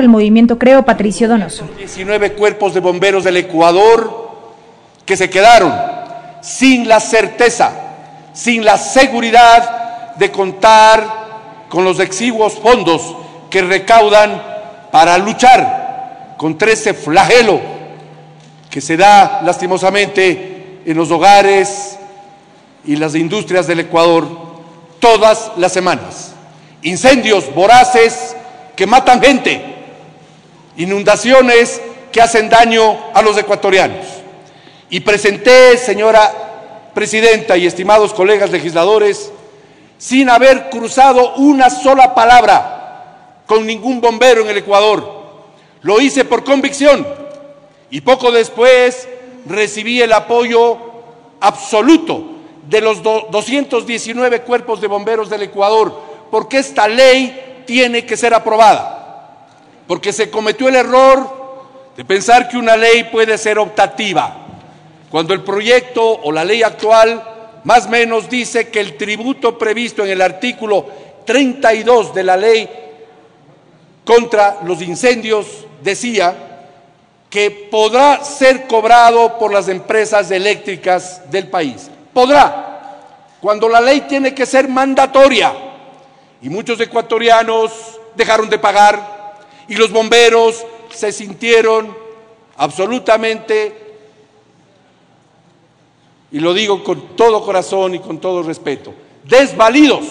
el movimiento Creo, Patricio Donoso. 19 cuerpos de bomberos del Ecuador que se quedaron sin la certeza, sin la seguridad de contar con los exiguos fondos que recaudan para luchar contra ese flagelo que se da lastimosamente en los hogares y las industrias del Ecuador todas las semanas. Incendios voraces que matan gente inundaciones que hacen daño a los ecuatorianos. Y presenté, señora presidenta y estimados colegas legisladores, sin haber cruzado una sola palabra con ningún bombero en el Ecuador. Lo hice por convicción y poco después recibí el apoyo absoluto de los 219 cuerpos de bomberos del Ecuador, porque esta ley tiene que ser aprobada porque se cometió el error de pensar que una ley puede ser optativa, cuando el proyecto o la ley actual más o menos dice que el tributo previsto en el artículo 32 de la ley contra los incendios decía que podrá ser cobrado por las empresas eléctricas del país. Podrá, cuando la ley tiene que ser mandatoria. Y muchos ecuatorianos dejaron de pagar y los bomberos se sintieron absolutamente, y lo digo con todo corazón y con todo respeto, desvalidos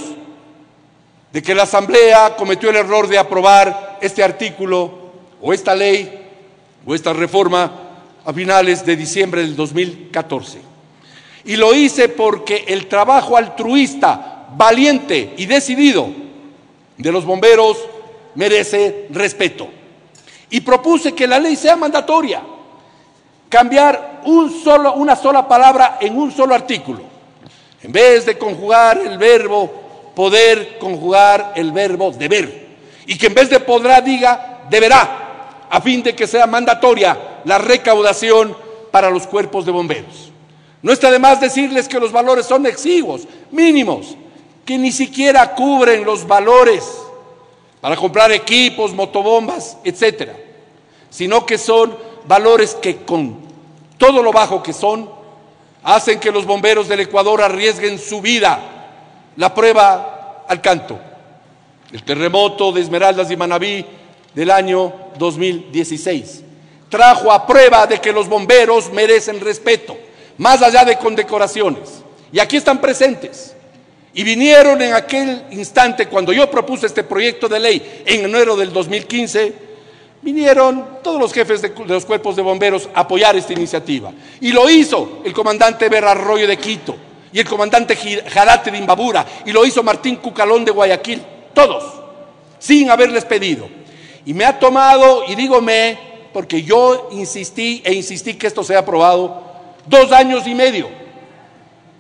de que la Asamblea cometió el error de aprobar este artículo o esta ley o esta reforma a finales de diciembre del 2014. Y lo hice porque el trabajo altruista, valiente y decidido de los bomberos merece respeto. Y propuse que la ley sea mandatoria, cambiar un solo, una sola palabra en un solo artículo. En vez de conjugar el verbo poder, conjugar el verbo deber. Y que en vez de podrá diga deberá, a fin de que sea mandatoria la recaudación para los cuerpos de bomberos. No está de más decirles que los valores son exiguos, mínimos, que ni siquiera cubren los valores para comprar equipos, motobombas, etcétera, sino que son valores que con todo lo bajo que son, hacen que los bomberos del Ecuador arriesguen su vida. La prueba al canto. El terremoto de Esmeraldas y Manabí del año 2016 trajo a prueba de que los bomberos merecen respeto, más allá de condecoraciones. Y aquí están presentes. Y vinieron en aquel instante, cuando yo propuse este proyecto de ley en enero del 2015, vinieron todos los jefes de, los cuerpos de bomberos a apoyar esta iniciativa. Y lo hizo el comandante Berarroyo de Quito y el comandante Jarate de Imbabura y lo hizo Martín Cucalón de Guayaquil, todos, sin haberles pedido. Y me ha tomado, y dígome, porque yo insistí e insistí que esto sea aprobado, dos años y medio.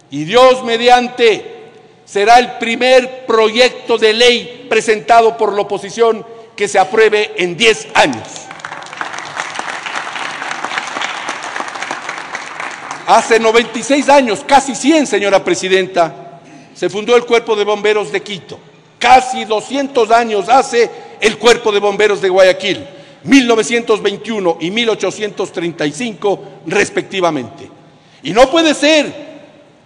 Y Dios mediante será el primer proyecto de ley presentado por la oposición que se apruebe en 10 años. Hace 96 años, casi 100, señora presidenta, se fundó el Cuerpo de Bomberos de Quito. Casi 200 años hace el Cuerpo de Bomberos de Guayaquil, 1921 y 1835 respectivamente. Y no puede ser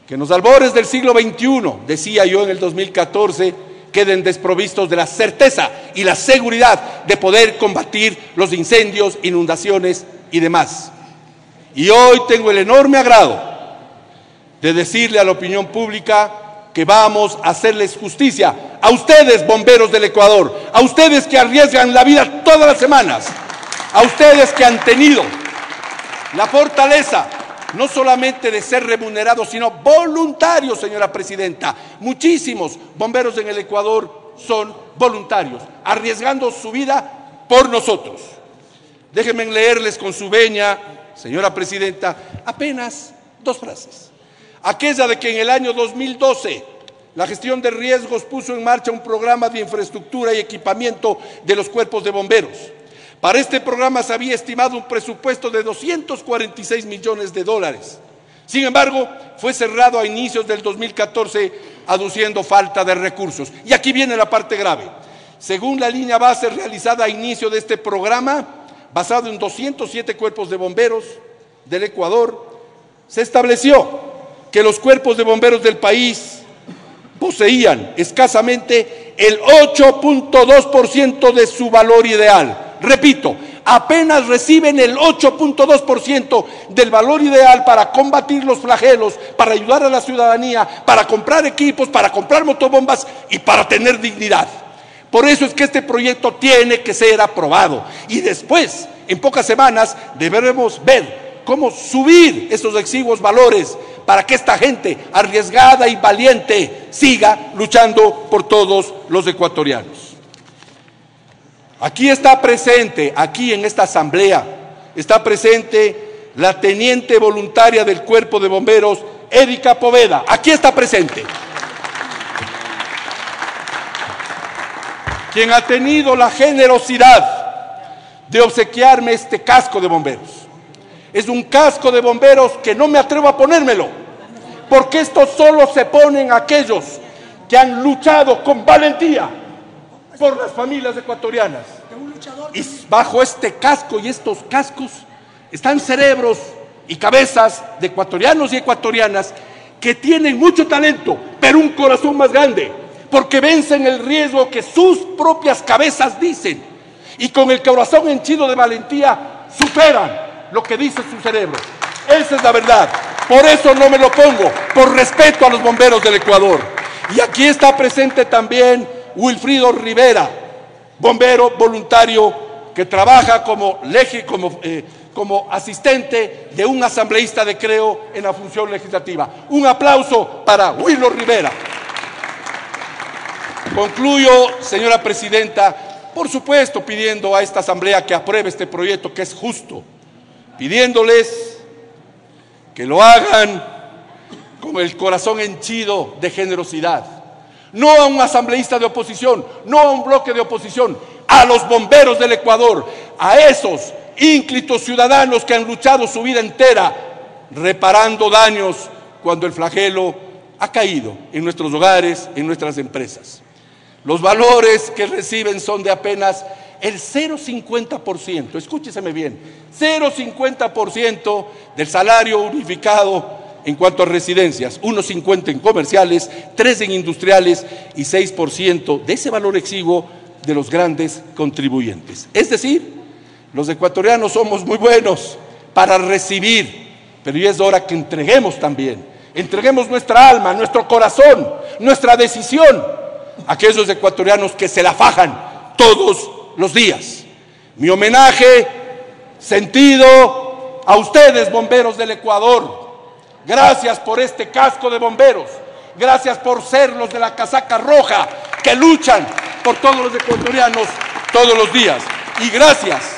que en los albores del siglo XXI, decía yo en el 2014, queden desprovistos de la certeza y la seguridad de poder combatir los incendios, inundaciones y demás. Y hoy tengo el enorme agrado de decirle a la opinión pública que vamos a hacerles justicia a ustedes, bomberos del Ecuador, a ustedes que arriesgan la vida todas las semanas, a ustedes que han tenido la fortaleza no solamente de ser remunerados, sino voluntarios, señora presidenta. Muchísimos bomberos en el Ecuador son voluntarios, arriesgando su vida por nosotros. Déjenme leerles con su veña, señora presidenta, apenas dos frases. Aquella de que en el año 2012 la gestión de riesgos puso en marcha un programa de infraestructura y equipamiento de los cuerpos de bomberos para este programa se había estimado un presupuesto de 246 millones de dólares. Sin embargo, fue cerrado a inicios del 2014 aduciendo falta de recursos. Y aquí viene la parte grave. según la línea base realizada a inicio de este programa, basado en 207 cuerpos de bomberos del Ecuador, se estableció que los cuerpos de bomberos del país poseían escasamente el 8.2% de su valor ideal. Repito, apenas reciben el 8.2% del valor ideal para combatir los flagelos, para ayudar a la ciudadanía, para comprar equipos, para comprar motobombas y para tener dignidad. Por eso es que este proyecto tiene que ser aprobado. Y después, en pocas semanas, deberemos ver cómo subir esos exiguos valores para que esta gente arriesgada y valiente siga luchando por todos los ecuatorianos. Aquí está presente, aquí en esta asamblea, está presente la teniente voluntaria del cuerpo de bomberos, Erika Poveda. Aquí está presente. Quien ha tenido la generosidad de obsequiarme este casco de bomberos. Es un casco de bomberos que no me atrevo a ponérmelo, porque esto solo se ponen aquellos que han luchado con valentía por las familias ecuatorianas. Y bajo este casco y estos cascos están cerebros y cabezas de ecuatorianos y ecuatorianas que tienen mucho talento, pero un corazón más grande, porque vencen el riesgo que sus propias cabezas dicen y con el corazón henchido de valentía superan lo que dice su cerebro. Esa es la verdad. Por eso no me lo pongo, por respeto a los bomberos del Ecuador. Y aquí está presente también Wilfrido Rivera, bombero voluntario que trabaja como, como, eh, como asistente de un asambleísta de Creo en la función legislativa. Un aplauso para Willo Rivera. Concluyo, señora presidenta, por supuesto pidiendo a esta asamblea que apruebe este proyecto que es justo pidiéndoles que lo hagan con el corazón henchido de generosidad. No a un asambleísta de oposición, no a un bloque de oposición, a los bomberos del Ecuador, a esos ínclitos ciudadanos que han luchado su vida entera reparando daños cuando el flagelo ha caído en nuestros hogares, en nuestras empresas. Los valores que reciben son de apenas el 0,50%, escúcheseme bien, 0,50% del salario unificado en cuanto a residencias, 1,50 en comerciales, 3 en industriales y 6% de ese valor exiguo de los grandes contribuyentes. Es decir, los ecuatorianos somos muy buenos para recibir, pero ya es hora que entreguemos también, entreguemos nuestra alma, nuestro corazón, nuestra decisión a aquellos ecuatorianos que se la fajan todos los días. Mi homenaje sentido a ustedes, bomberos del Ecuador. Gracias por este casco de bomberos. Gracias por ser los de la casaca roja que luchan por todos los ecuatorianos todos los días. Y gracias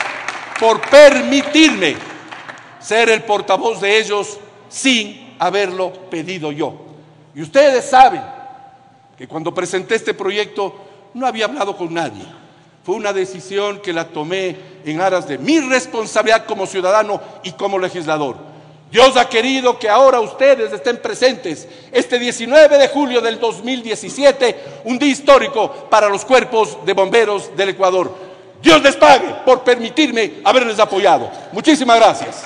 por permitirme ser el portavoz de ellos sin haberlo pedido yo. Y ustedes saben que cuando presenté este proyecto no había hablado con nadie. Fue una decisión que la tomé en aras de mi responsabilidad como ciudadano y como legislador. Dios ha querido que ahora ustedes estén presentes este 19 de julio del 2017, un día histórico para los cuerpos de bomberos del Ecuador. Dios les pague por permitirme haberles apoyado. Muchísimas gracias.